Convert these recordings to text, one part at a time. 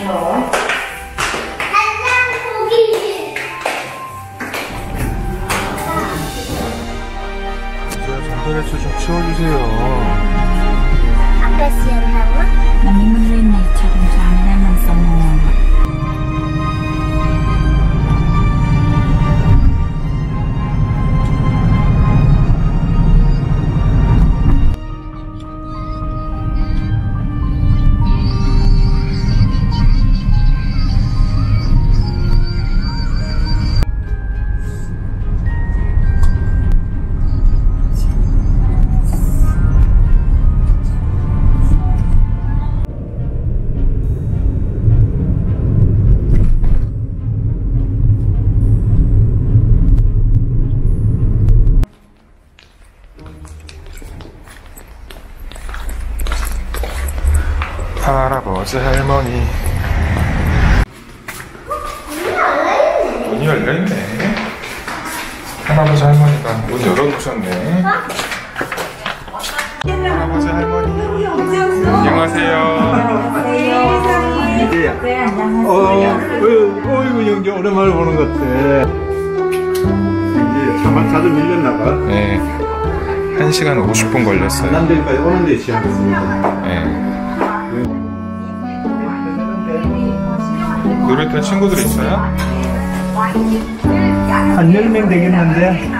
해요. 좀 치워주세요. 아빠 씨였나 봐? 나 민물 있네. 할아버지 할머니 문이 열려있네 할아버지 할머니가 문 열어놓으셨네 할아버지 할머니 안녕하세요 어, 어이구, 어이구, 영재 오랜만에 보는 것 같아. 이제 차만 자주 밀렸나 봐. 네 1시간 50분 걸렸어요 남들까지 오는데 시작했습니다. 네. 놀이터 친구들 있어요? 한 10명 되겠는데.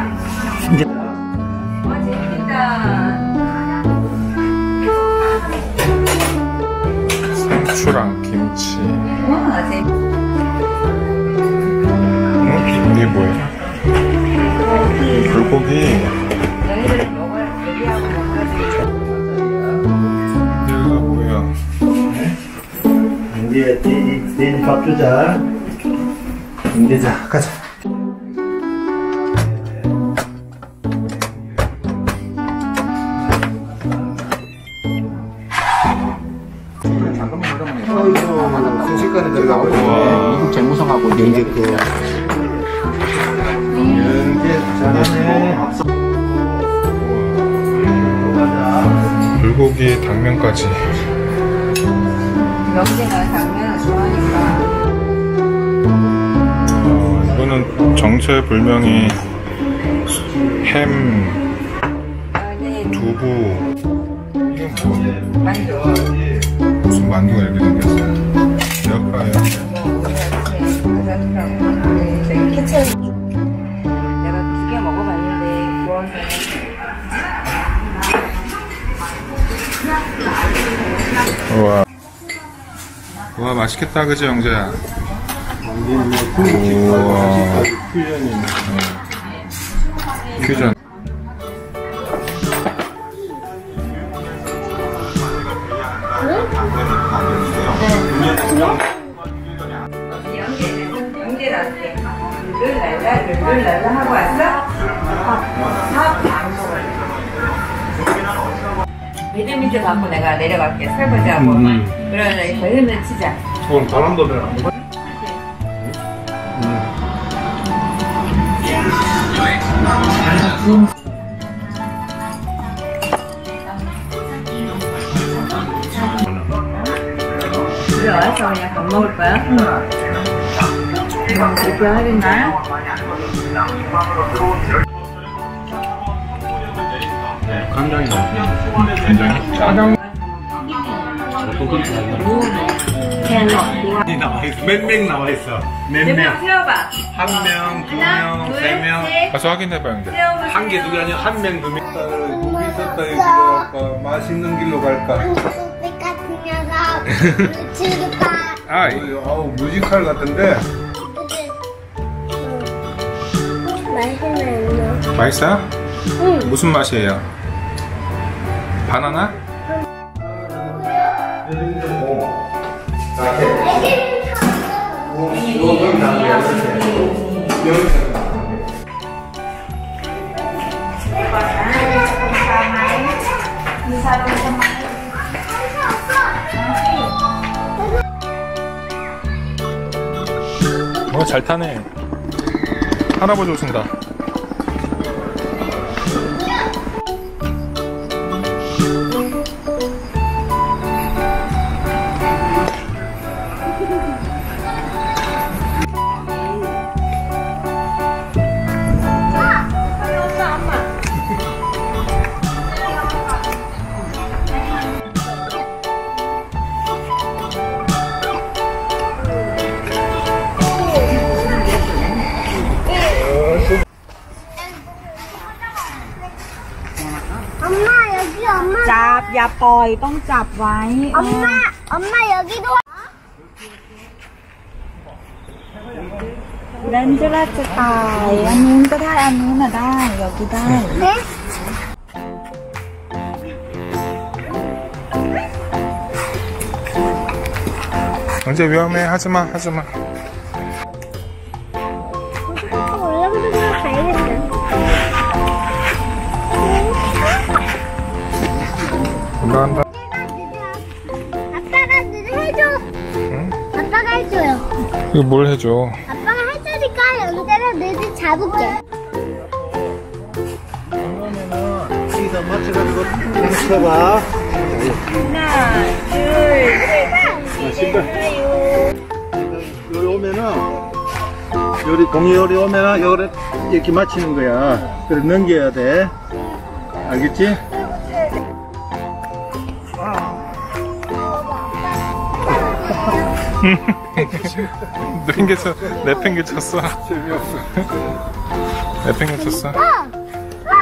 상추랑 김치 응? 이게 뭐야? 불고기 이제 대- 대인 밥 주자. 이제 자, 가자. 어이구, 순식간에 들어가고 있네. 우와 재무성하고 영재 거. 영재 잘하네. 가자. 불고기 당면까지 이거는 정체불명이 햄, 두부 이게 뭐 만두 무슨 만두가 이렇게 생겼어? 에어파이어. 케첩 내가 두 개 먹어봤는데 우와 맛있겠다 그지 영재야 우와. 퓨전 룰랄라 룰랄라 하고 왔어? 밥 안 먹어요 미들미들 갖고 내가 내려갈게 설거지하고 그러면 걸리면 치자 그럼 바람도 별안 불어? 집에 와서 그냥 밥 먹을 거야? 응. 그렇게 하겠나? 간장이 굉장히 짜장 나와 있어. 몇명 나와 있어. 몇몇 명? 명 세워봐 한 명, 두 명, 세 명. 가서 확인해봐 영재 세우면 한 개, 두 개 아니야. 한 명, 두 명. 우리 있었다, 여기로 갈까? 맛있는 길로 갈까? 아이 어우, 뮤지컬 같은데? 맛있네. 맛있어요? 응. 무슨 맛이에요? 바나나? 어, 잘 타네. 할아버지 오신다. อย่าปล่อยต้องจับไว้ 엄마, 엄마 여기도. เล่นจะรักจะตาย อันนู้นก็ได้ อันนู้นน่ะได้อยากได้ 네? 언제 위험해 하지마 하지마 올라간다 아빠가 해줘. 응? 아빠가 해줘요. 이거 뭘 해줘 아빠가 해주니까 연대를 늦어 잡을게. 여기다 맞춰가지고 쳐봐. 하나, 둘, 자, 신발. 여기 오면은, 요리, 공이 요리 오면은, 요리 이렇게 맞히는 거야. 그래, 넘겨야 돼. 알겠지? 팽개쳐 내팽개 쳤어 재미없어 내팽개 쳤어 어! 어!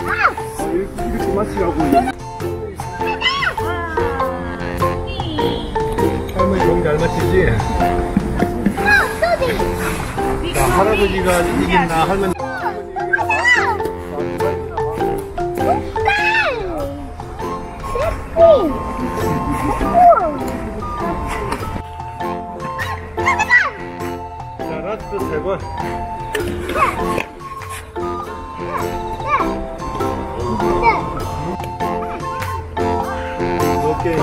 어! 이렇게, 이렇게 맞추라고. 할머니! 소리! 자, 할아버지가 이긴다, 할머니. 자, 라스트 세 번. 오케이.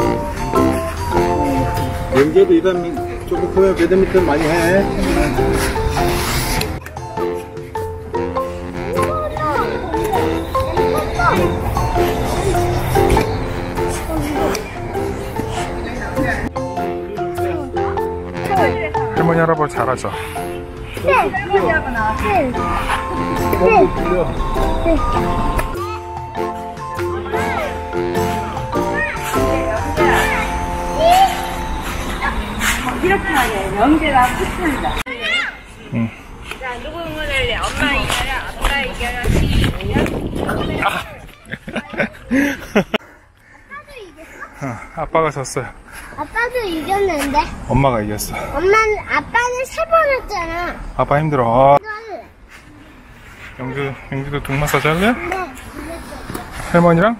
영재도 이런 조금 크면 배드민턴 많이 해. 잘하죠 이렇게 하래. 영재랑 붙는다. 응. 자, 누구 응원할래? 엄마 이겨라, 아빠 이겨라, 시 어, 아빠가 졌어요 아빠도 이겼는데 엄마가 이겼어 엄마는 아빠는 세 번 했잖아. 아빠 힘들어 아, 영주 영주도 등 마사지 할래? 네, 할머니랑?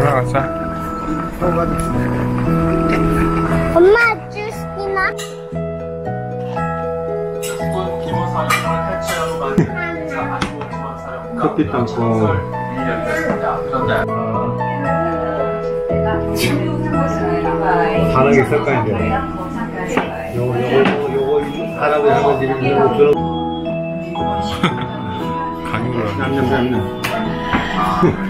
올라가자 엄마 주시나? 커피 땅콩. 반하게 섞어야 돼. 요거, 요거, 요거, 요거, 할아버지, 할아버지, 이거 들어. 강의를 냠냠, 냠냠.